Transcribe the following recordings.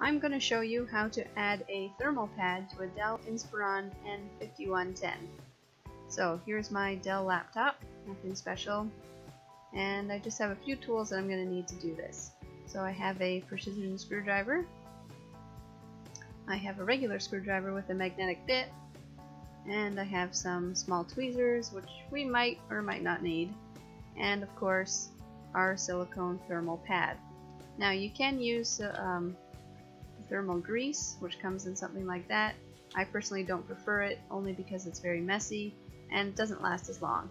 I'm going to show you how to add a thermal pad to a Dell Inspiron N5110. So here's my Dell laptop, nothing special, and I just have a few tools that I'm going to need to do this. So I have a precision screwdriver, I have a regular screwdriver with a magnetic bit, and I have some small tweezers which we might or might not need, and of course our silicone thermal pad. Now you can use um, thermal grease, which comes in something like that. I personally don't prefer it, only because it's very messy and doesn't last as long.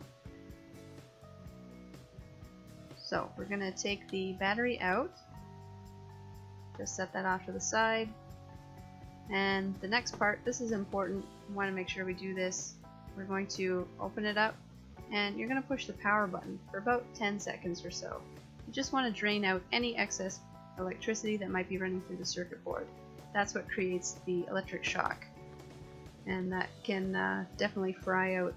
So we're going to take the battery out, just set that off to the side, and the next part, this is important, we want to make sure we do this. We're going to open it up, and you're going to push the power button for about 10 seconds or so. You just want to drain out any excess electricity that might be running through the circuit board. That's what creates the electric shock. And that can uh, definitely fry out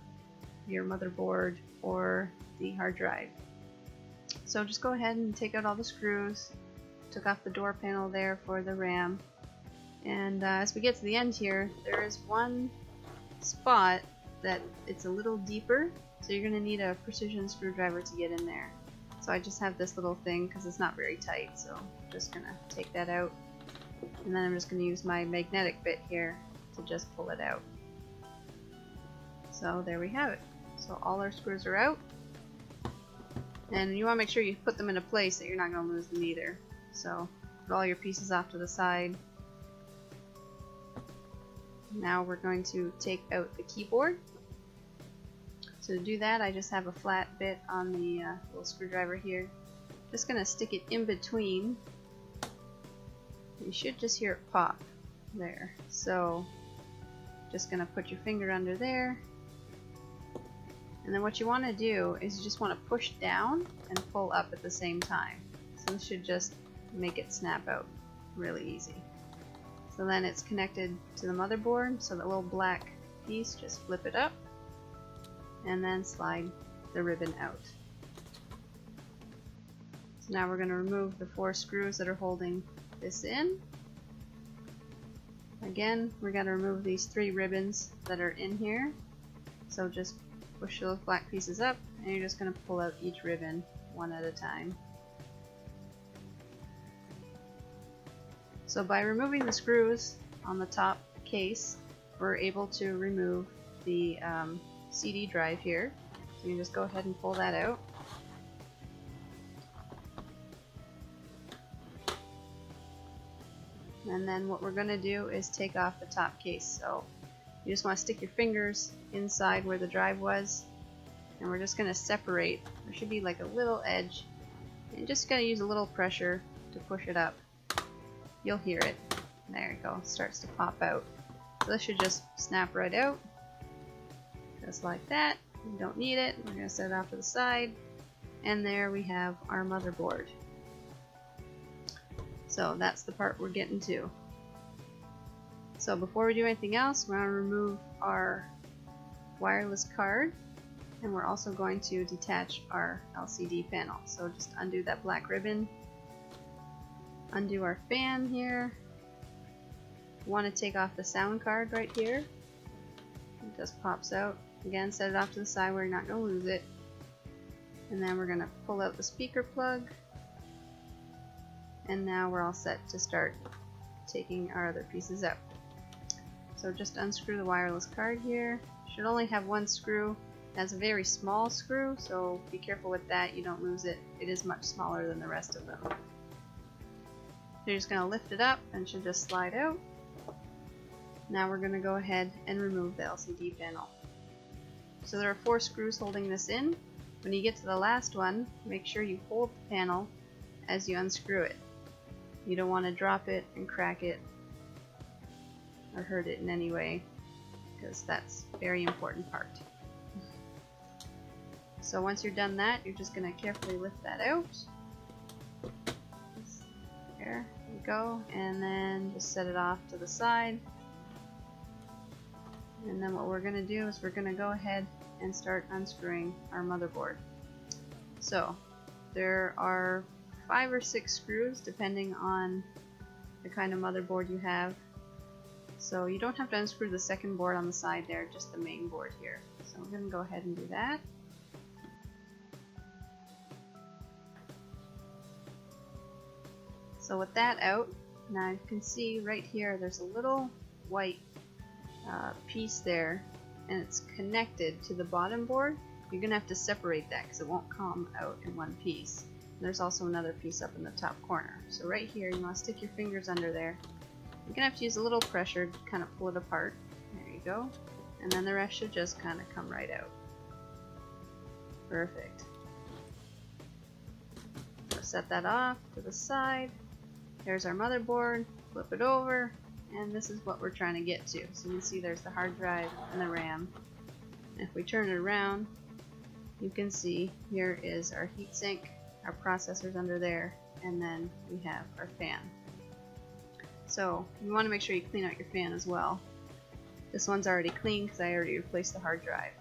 your motherboard or the hard drive. So just go ahead and take out all the screws. Took off the door panel there for the RAM. And uh, as we get to the end here, there is one spot that it's a little deeper, so you're going to need a precision screwdriver to get in there. So I just have this little thing because it's not very tight, so just to take that out. And then I'm just to use my magnetic bit here to just pull it out. So there we have it. So all our screws are out. And you want to make sure you put them in a place that you're not to lose them either. So put all your pieces off to the side. Now we're going to take out the keyboard. So to do that I just have a flat bit on the uh, little screwdriver here. Just to stick it in between. You should just hear it pop there. So just to put your finger under there. And then what you want to do is you just want to push down and pull up at the same time. So this should just make it snap out really easy. So then it's connected to the motherboard, so the little black piece, just flip it up and then slide the ribbon out. So now we're going to remove the four screws that are holding this in. Again, we're going to remove these three ribbons that are in here. So just push those black pieces up and you're just going to pull out each ribbon one at a time. So by removing the screws on the top case, we're able to remove the um, CD drive here. So you just go ahead and pull that out. And then what we're going to do is take off the top case. So you just want to stick your fingers inside where the drive was. And we're just going to separate. There should be like a little edge. And just going to use a little pressure to push it up. You'll hear it. There you go. It starts to pop out. So this should just snap right out just like that. We don't need it. We're going to set it off to the side. And there we have our motherboard. So that's the part we're getting to. So before we do anything else, we're going to remove our wireless card. And we're also going to detach our LCD panel. So just undo that black ribbon. Undo our fan here. Want to take off the sound card right here. It just pops out. Again, set it off to the side where you're not going to lose it. And then we're going to pull out the speaker plug. And now we're all set to start taking our other pieces out. So just unscrew the wireless card here. Should only have one screw. That's a very small screw, so be careful with that. You don't lose it. It is much smaller than the rest of them. So you're just going to lift it up and should just slide out. Now we're going to go ahead and remove the LCD panel. So there are four screws holding this in. When you get to the last one, make sure you hold the panel as you unscrew it. You don't want to drop it and crack it or hurt it in any way because that's a very important part. So once you're done that, you're just going to carefully lift that out. There you go, and then just set it off to the side. And then what we're going to do is we're going to go ahead and start unscrewing our motherboard. So there are five or six screws depending on the kind of motherboard you have. So you don't have to unscrew the second board on the side there, just the main board here. So I'm going to go ahead and do that. So with that out, now you can see right here there's a little white uh, piece there and it's connected to the bottom board. You're going to have to separate that because it won't come out in one piece. There's also another piece up in the top corner. So right here you want to stick your fingers under there. You're going to have to use a little pressure to kind of pull it apart. There you go. And then the rest should just kind of come right out. Perfect. So set that off to the side. There's our motherboard, flip it over, and this is what we're trying to get to. So you can see there's the hard drive and the RAM. And if we turn it around, you can see here is our heatsink, our processors under there, and then we have our fan. So you want to make sure you clean out your fan as well. This one's already clean because I already replaced the hard drive.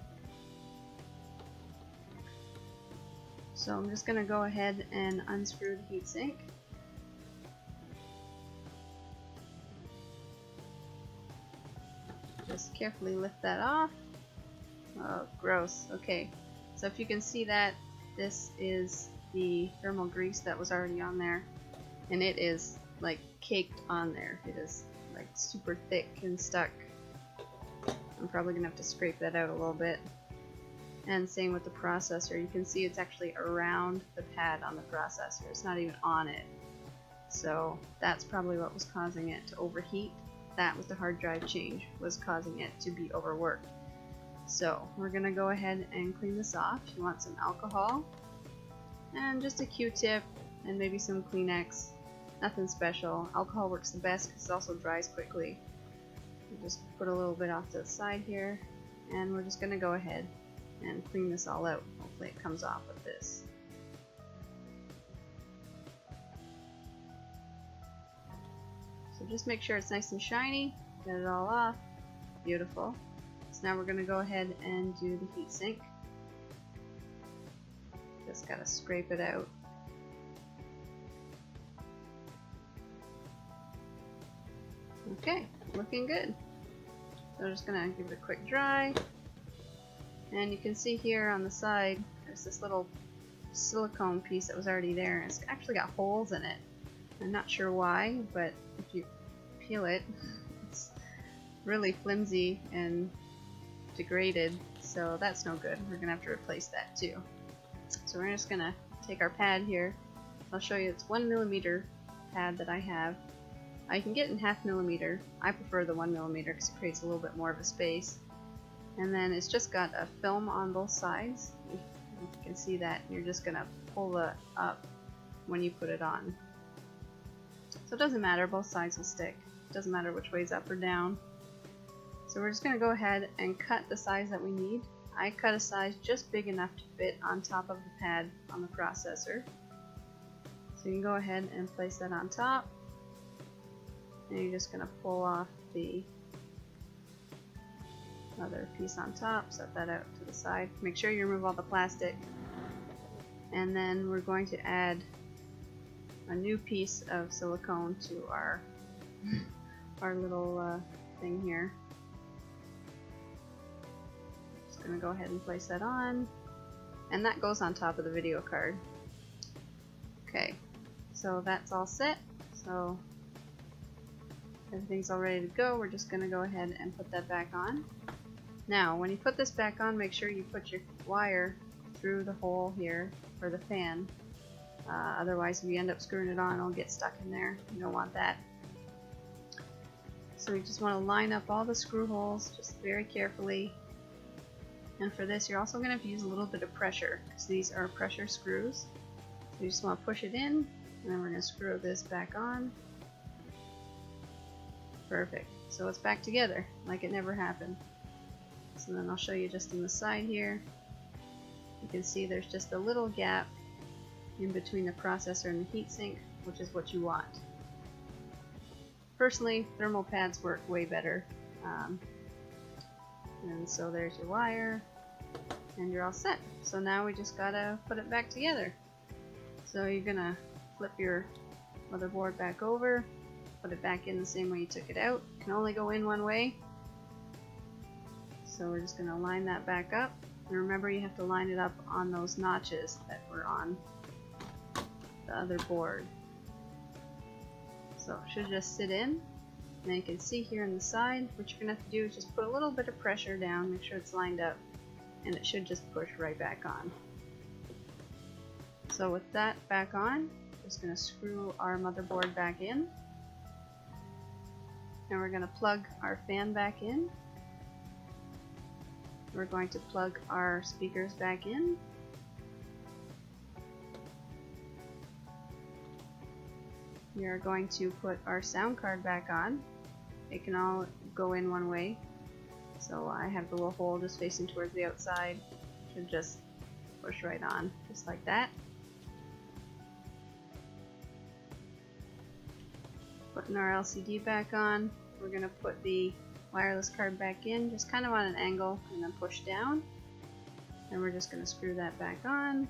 So I'm just going to go ahead and unscrew the heatsink. Just carefully lift that off. Oh, gross. Okay. So if you can see that, this is the thermal grease that was already on there. And it is like caked on there. It is like super thick and stuck. I'm probably to have to scrape that out a little bit. And same with the processor. You can see it's actually around the pad on the processor. It's not even on it. So that's probably what was causing it to overheat that with the hard drive change was causing it to be overworked. So we're to go ahead and clean this off. You want some alcohol and just a q-tip and maybe some Kleenex. Nothing special. Alcohol works the best because it also dries quickly. Just put a little bit off to the side here and we're just going to go ahead and clean this all out. Hopefully it comes off with this. So just make sure it's nice and shiny, get it all off. Beautiful. So now we're going to go ahead and do the heat sink. Just gotta scrape it out. Okay, looking good. So I'm just gonna give it a quick dry. And you can see here on the side, there's this little silicone piece that was already there. It's actually got holes in it. I'm not sure why, but if you peel it, it's really flimsy and degraded, so that's no good. We're gonna have to replace that too. So we're just gonna take our pad here. I'll show you it's one millimeter pad that I have. I can get in half millimeter. I prefer the one millimeter because it creates a little bit more of a space. And then it's just got a film on both sides. You can see that you're just gonna pull it up when you put it on. So it doesn't matter, both sides will stick. It doesn't matter which way is up or down. So we're just to go ahead and cut the size that we need. I cut a size just big enough to fit on top of the pad on the processor. So you can go ahead and place that on top. And you're just going to pull off the other piece on top, set that out to the side. Make sure you remove all the plastic. And then we're going to add a new piece of silicone to our our little uh, thing here. Just gonna go ahead and place that on. And that goes on top of the video card. Okay, so that's all set. So everything's all ready to go. We're just gonna go ahead and put that back on. Now, when you put this back on, make sure you put your wire through the hole here for the fan. Uh, otherwise, if you end up screwing it on, it'll get stuck in there. You don't want that. So we just want to line up all the screw holes just very carefully. And for this, you're also going to have to use a little bit of pressure because these are pressure screws. So you just want to push it in, and then we're going to screw this back on. Perfect. So it's back together, like it never happened. So then I'll show you just in the side here. You can see there's just a little gap in between the processor and the heatsink, which is what you want. Personally, thermal pads work way better. Um, and so there's your wire, and you're all set. So now we just gotta put it back together. So you're gonna flip your motherboard back over, put it back in the same way you took it out. It can only go in one way. So we're just to line that back up. And remember you have to line it up on those notches that were on the other board. So it should just sit in. And you can see here on the side, what you're going to have to do is just put a little bit of pressure down, make sure it's lined up, and it should just push right back on. So with that back on, just going to screw our motherboard back in. And we're going to plug our fan back in. We're going to plug our speakers back in. We are going to put our sound card back on. It can all go in one way. So I have the little hole just facing towards the outside. Should just push right on, just like that. Putting our LCD back on. We're going to put the wireless card back in, just kind of on an angle, and then push down. And we're just going to screw that back on.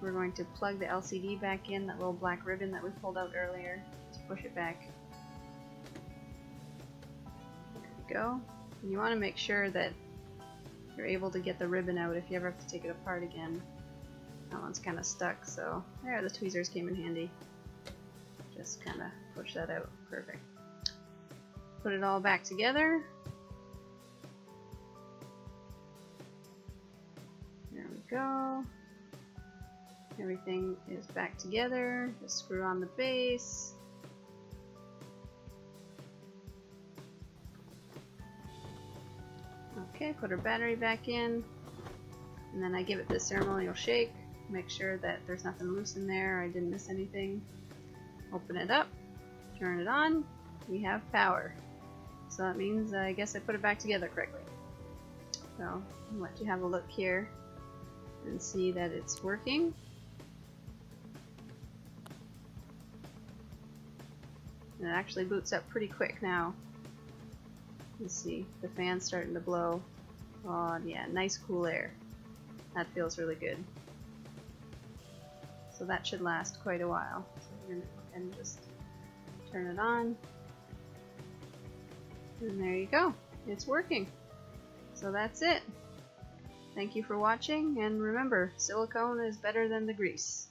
We're going to plug the LCD back in, that little black ribbon that we pulled out earlier, to push it back. Go. You want to make sure that you're able to get the ribbon out if you ever have to take it apart again. That one's kind of stuck, so there, the tweezers came in handy. Just kind of push that out. Perfect. Put it all back together. There we go. Everything is back together. Just screw on the base. Okay, put our battery back in. And then I give it the ceremonial shake. Make sure that there's nothing loose in there. I didn't miss anything. Open it up. Turn it on. We have power. So that means uh, I guess I put it back together correctly. So I'll let you have a look here and see that it's working. It actually boots up pretty quick now. Let's see, the fan's starting to blow. Oh yeah, nice cool air. That feels really good. So that should last quite a while. To just turn it on. And there you go. It's working. So that's it. Thank you for watching, and remember, silicone is better than the grease.